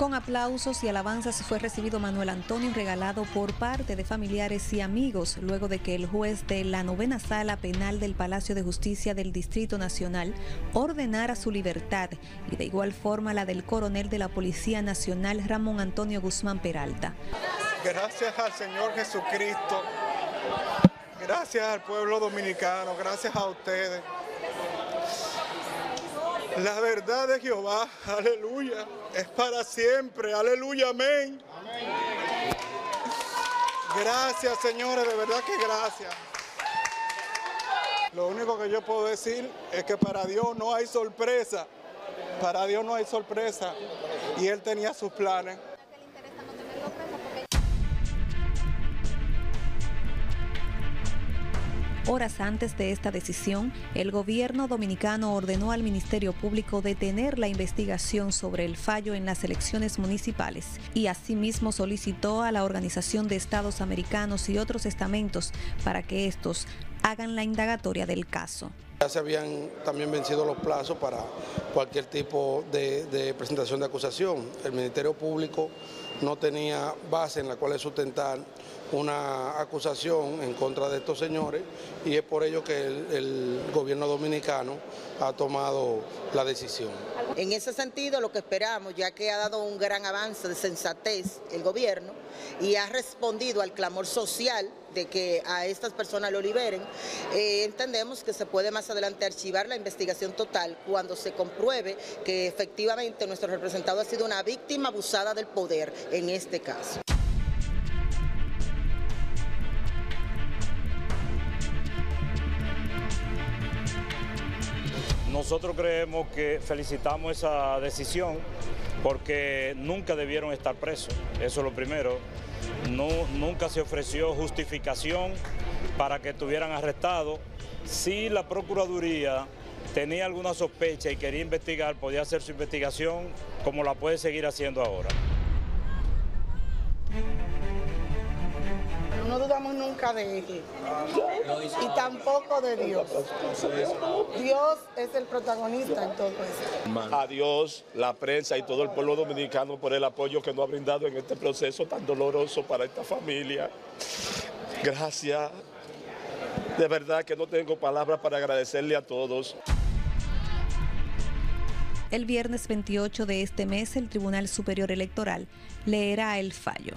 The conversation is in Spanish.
Con aplausos y alabanzas fue recibido Manuel Antonio regalado por parte de familiares y amigos luego de que el juez de la novena sala penal del Palacio de Justicia del Distrito Nacional ordenara su libertad y de igual forma la del coronel de la Policía Nacional Ramón Antonio Guzmán Peralta. Gracias al Señor Jesucristo, gracias al pueblo dominicano, gracias a ustedes. La verdad de Jehová, aleluya, es para siempre, aleluya, amén. Gracias, señores, de verdad que gracias. Lo único que yo puedo decir es que para Dios no hay sorpresa, para Dios no hay sorpresa, y Él tenía sus planes. Horas antes de esta decisión, el gobierno dominicano ordenó al Ministerio Público detener la investigación sobre el fallo en las elecciones municipales y asimismo solicitó a la Organización de Estados Americanos y otros estamentos para que estos hagan la indagatoria del caso. Ya se habían también vencido los plazos para cualquier tipo de, presentación de acusación. El Ministerio Público no tenía base en la cual sustentar una acusación en contra de estos señores y es por ello que el, gobierno dominicano ha tomado la decisión. En ese sentido, lo que esperamos, ya que ha dado un gran avance de sensatez el gobierno y ha respondido al clamor social de que a estas personas lo liberen, eh, entendemos que se puede más adelante archivar la investigación total cuando se compruebe que efectivamente nuestro representado ha sido una víctima abusada del poder en este caso. Nosotros creemos que felicitamos esa decisión porque nunca debieron estar presos, eso es lo primero. No, nunca se ofreció justificación para que estuvieran arrestados. Si la Procuraduría tenía alguna sospecha y quería investigar, podía hacer su investigación como la puede seguir haciendo ahora. No dudamos nunca de él y tampoco de Dios. Dios es el protagonista en todo esto. A Dios, la prensa y todo el pueblo dominicano por el apoyo que nos ha brindado en este proceso tan doloroso para esta familia. Gracias. De verdad que no tengo palabras para agradecerle a todos. El viernes 28 de este mes, el Tribunal Superior Electoral leerá el fallo.